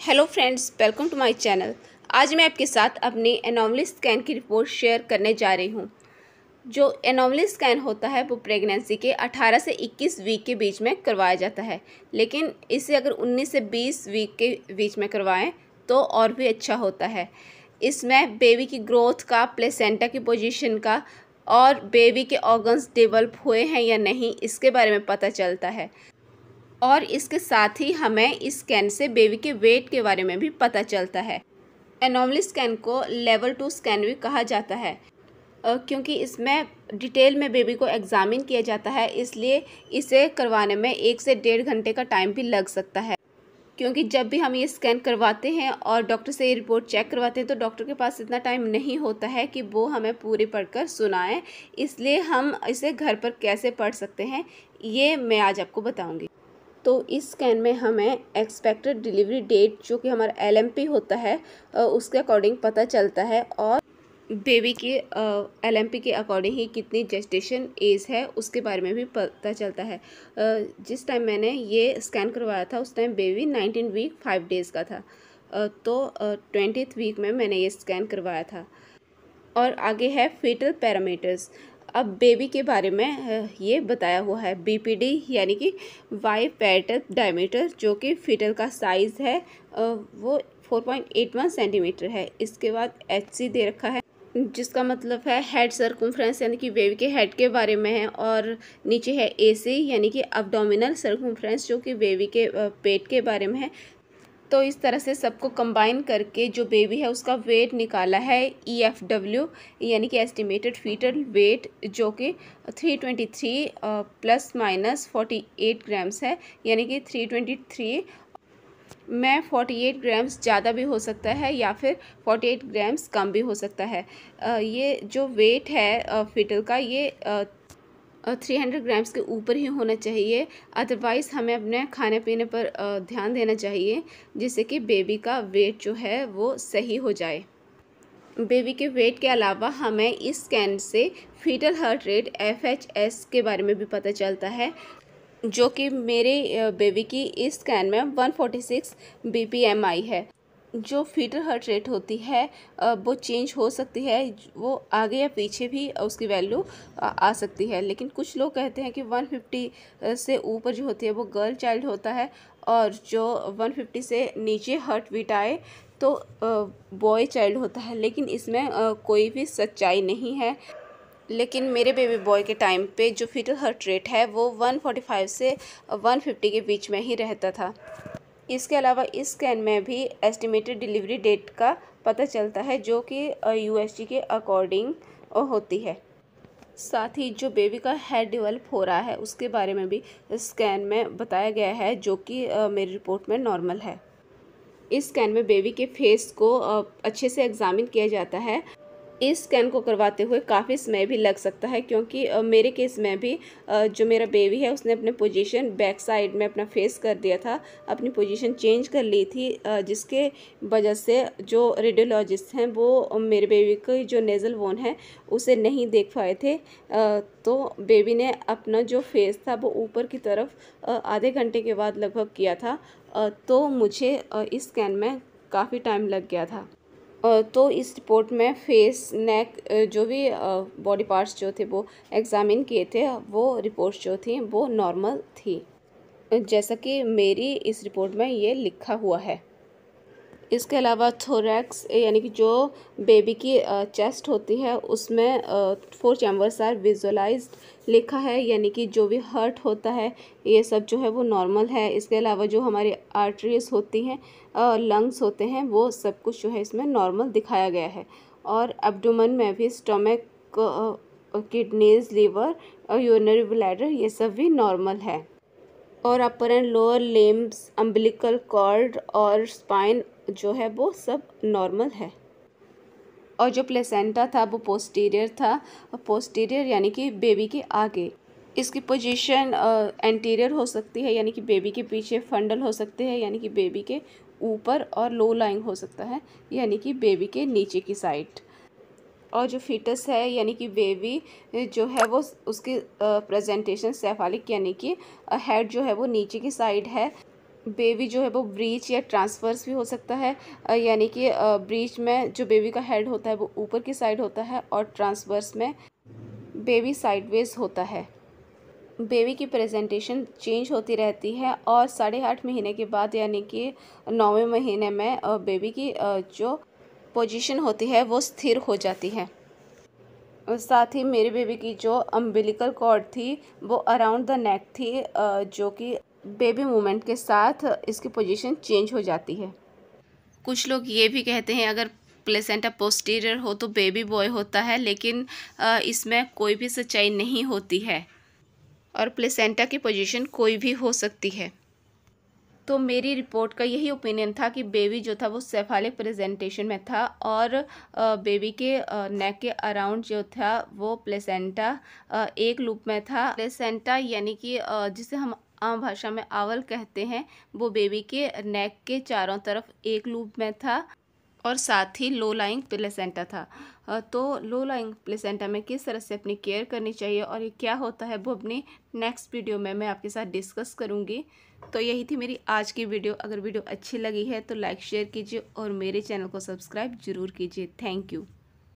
Hello friends, welcome to my channel. आज मैं आपके साथ अपनी एनॉमली स्कैन की रिपोर्ट शेयर करने जा रही हूँ। जो एनॉमली स्कैन होता है, वो प्रेगनेंसी के 18 से 21 वीक के बीच में करवाया जाता है। लेकिन इसे अगर 19 से 20 वीक के बीच में करवाएँ तो और भी अच्छा होता है। इसमें बेबी की ग्रोथ का प्लेसेंटा की पोजिशन का और बेबी के ऑर्गन्स डेवलप हुए हैं या नहीं, इसके बारे में पता चलता है। और इसके साथ ही हमें इस स्कैन से बेबी के वेट के बारे में भी पता चलता है। एनॉमली स्कैन को लेवल टू स्कैन भी कहा जाता है। क्योंकि इसमें डिटेल में बेबी को एग्ज़ामिन किया जाता है, इसलिए इसे करवाने में एक से डेढ़ घंटे का टाइम भी लग सकता है। क्योंकि जब भी हम ये स्कैन करवाते हैं और डॉक्टर से ये रिपोर्ट चेक करवाते हैं तो डॉक्टर के पास इतना टाइम नहीं होता है कि वो हमें पूरी पढ़कर सुनाएँ। इसलिए हम इसे घर पर कैसे पढ़ सकते हैं, ये मैं आज आपको बताऊँगी। तो इस स्कैन में हमें एक्सपेक्टेड डिलीवरी डेट जो कि हमारा एलएमपी होता है उसके अकॉर्डिंग पता चलता है और बेबी के एल एम के अकॉर्डिंग ही कितनी जेस्टेशन एज है उसके बारे में भी पता चलता है। जिस टाइम मैंने ये स्कैन करवाया था उस time baby nineteen week five days का था। तो ट्वेंटी वीक में मैंने ये स्कैन करवाया था। और आगे है फीटल पैरामीटर्स अब बेबी के बारे में ये बताया हुआ है। बीपीडी यानी कि वाई पैटल डायमीटर जो कि फिटल का साइज़ है वो 4.81 सेंटीमीटर है। इसके बाद एचसी दे रखा है, जिसका मतलब है हेड सर्कमफ्रेंस यानी कि बेबी के हेड के बारे में है। और नीचे है एसी यानी कि अबडोमिनल सर्कमफ्रेंस जो कि बेबी के पेट के बारे में है। तो इस तरह से सबको कंबाइन करके जो बेबी है, उसका वेट निकाला है ई एफ़ डब्ल्यू यानी कि एस्टिमेटेड फीटल वेट जो कि three twenty three plus minus forty eight grams है, यानी कि थ्री ट्वेंटी थ्री में फोर्टी एट ग्राम्स ज़्यादा भी हो सकता है या फिर फोर्टी एट ग्राम्स कम भी हो सकता है। ये जो वेट है फिटल का, ये थ्री हंड्रेड ग्राम्स के ऊपर ही होना चाहिए। अदरवाइज़ हमें अपने खाने पीने पर ध्यान देना चाहिए, जिससे कि बेबी का वेट जो है, वो सही हो जाए। बेबी के वेट के अलावा हमें इस स्कैन से fetal heart rate F H S के बारे में भी पता चलता है, जो कि मेरे बेबी की इस स्कैन में one forty six B P M आई है। जो फीटर हर्ट रेट होती है वो चेंज हो सकती है, वो आगे या पीछे भी उसकी वैल्यू आ सकती है। लेकिन कुछ लोग कहते हैं कि 150 से ऊपर जो होती है, वो गर्ल चाइल्ड होता है और जो 150 से नीचे हर्ट बीट आए तो बॉय चाइल्ड होता है। लेकिन इसमें कोई भी सच्चाई नहीं है। लेकिन मेरे बेबी बॉय के टाइम पे जो फीटल हर्ट रेट है, वो 145 से 150 के बीच में ही रहता था। इसके अलावा इस स्कैन में भी एस्टिमेटेड डिलीवरी डेट का पता चलता है, जो कि यूएसजी के अकॉर्डिंग होती है। साथ ही जो बेबी का हेड डेवलप हो रहा है, उसके बारे में भी स्कैन में बताया गया है, जो कि मेरी रिपोर्ट में नॉर्मल है। इस स्कैन में बेबी के फेस को अच्छे से एग्ज़ामिन किया जाता है। इस स्कैन को करवाते हुए काफ़ी समय भी लग सकता है, क्योंकि मेरे केस में भी जो मेरा बेबी है, उसने अपने पोजीशन बैक साइड में अपना फेस कर दिया था, अपनी पोजीशन चेंज कर ली थी जिसके वजह से जो रेडियोलॉजिस्ट हैं, वो मेरे बेबी की जो नेज़ल वोन है, उसे नहीं देख पाए थे तो बेबी ने अपना जो फेस था, वो ऊपर की तरफ़ आधे घंटे के बाद लगभग किया था तो मुझे इस स्कैन में काफ़ी टाइम लग गया था। तो इस रिपोर्ट में फेस, नेक जो भी बॉडी पार्ट्स जो थे वो एग्ज़ामिन किए थे, वो रिपोर्ट्स जो थी वो नॉर्मल थी। जैसा कि मेरी इस रिपोर्ट में ये लिखा हुआ है। इसके अलावा थोरैक्स यानी कि जो बेबी की चेस्ट होती है, उसमें फोर चैम्बर्स आर विजुअलाइज्ड लिखा है, यानी कि जो भी हर्ट होता है, ये सब जो है वो नॉर्मल है। इसके अलावा जो हमारी आर्टरीज होती हैं लंग्स होते हैं, वो सब कुछ जो है इसमें नॉर्मल दिखाया गया है। और एब्डोमन में भी स्टोमक किडनीज लीवर और यूनरी ब्लैडर ये सब भी नॉर्मल है। और upper and lower limbs umbilical cord और स्पाइन जो है वो सब नॉर्मल है। और जो प्लेसेंटा था, वो पोस्टीरियर था। पोस्टीरियर यानी कि बेबी के आगे। इसकी पोजीशन एंटीरियर हो सकती है, यानी कि बेबी के पीछे फंडल हो सकते हैं, यानी कि बेबी के ऊपर और लो लाइंग हो सकता है, यानी कि बेबी के नीचे की साइड और जो फीटस है, यानी कि बेबी जो है वो उसकी प्रेजेंटेशन सेफालिक यानी कि हेड जो है वो नीचे की साइड है। बेबी जो है वो ब्रीच या ट्रांसफर्स भी हो सकता है यानी कि ब्रीच में जो बेबी का हेड होता है वो ऊपर की साइड होता है और ट्रांसवर्स में बेबी साइडवेज होता है। बेबी की प्रेजेंटेशन चेंज होती रहती है और साढ़े आठ महीने के बाद, यानी कि नौवें महीने में बेबी की जो पोजीशन होती है, वो स्थिर हो जाती है। और साथ ही मेरे बेबी की जो अम्बिलिकल कॉर्ड थी, वो अराउंड द नेक थी जो कि बेबी मूवमेंट के साथ इसकी पोजीशन चेंज हो जाती है। कुछ लोग ये भी कहते हैं, अगर प्लेसेंटा पोस्टीरियर हो तो बेबी बॉय होता है, लेकिन इसमें कोई भी सच्चाई नहीं होती है। और प्लेसेंटा की पोजीशन कोई भी हो सकती है। तो मेरी रिपोर्ट का यही ओपिनियन था कि बेबी जो था वो सेफालिक प्रेजेंटेशन में था और बेबी के नेक के अराउंड जो था वो प्लेसेंटा एक लूप में था। प्लेसेंटा यानी कि जिसे हम आम भाषा में आवल कहते हैं, वो बेबी के नेक के चारों तरफ़ एक लूप में था। और साथ ही लो लाइंग प्लेसेंटा था तो लो लाइंग प्लेसेंटा में किस तरह से अपनी केयर करनी चाहिए और ये क्या होता है, वो अपनी नेक्स्ट वीडियो में मैं आपके साथ डिस्कस करूँगी। तो यही थी मेरी आज की वीडियो अगर वीडियो अच्छी लगी है तो लाइक शेयर कीजिए और मेरे चैनल को सब्सक्राइब ज़रूर कीजिए। Thank you